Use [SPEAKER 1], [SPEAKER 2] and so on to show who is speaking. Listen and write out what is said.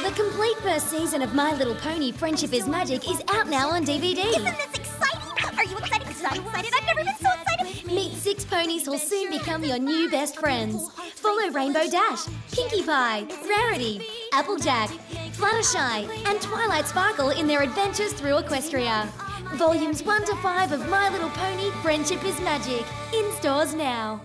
[SPEAKER 1] The complete first season of My Little Pony Friendship is Magic is out now on DVD.
[SPEAKER 2] Isn't this exciting? Are you excited? Because I'm excited. I've never been so excited.
[SPEAKER 1] Meet six ponies who'll soon become your new best friends. Follow Rainbow Dash, Pinkie Pie, Rarity, Applejack, Fluttershy, and Twilight Sparkle in their adventures through Equestria. Volumes 1 to 5 of My Little Pony Friendship is Magic, in stores now.